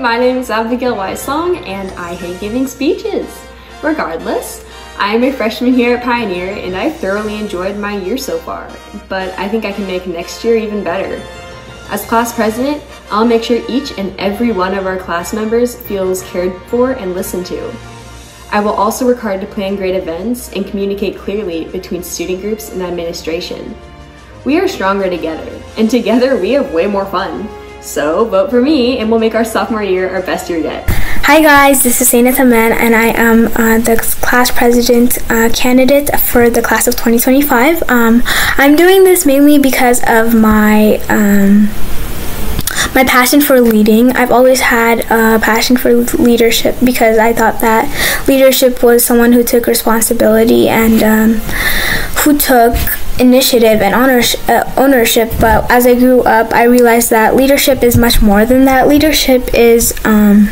my name is Abigail Weislong and I hate giving speeches. Regardless, I am a freshman here at Pioneer and I've thoroughly enjoyed my year so far, but I think I can make next year even better. As class president, I'll make sure each and every one of our class members feels cared for and listened to. I will also work hard to plan great events and communicate clearly between student groups and administration. We are stronger together, and together we have way more fun. So vote for me and we'll make our sophomore year our best year yet. Hi guys, this is Saina Taman and I am uh, the class president uh, candidate for the class of 2025. Um, I'm doing this mainly because of my um, my passion for leading. I've always had a passion for leadership because I thought that leadership was someone who took responsibility and um, who took initiative and uh, ownership. But as I grew up, I realized that leadership is much more than that. Leadership is um,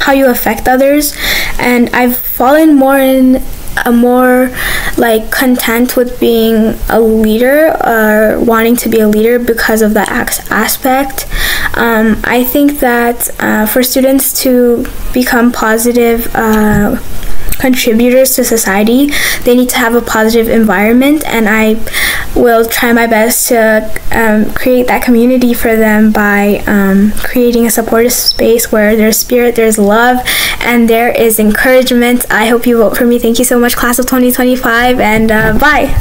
how you affect others, and I've fallen more in a more like content with being a leader or wanting to be a leader because of that aspect. Um, I think that uh, for students to become positive. Uh, contributors to society, they need to have a positive environment, and I will try my best to um, create that community for them by um, creating a supportive space where there's spirit, there's love, and there is encouragement. I hope you vote for me. Thank you so much, class of 2025, and uh, bye.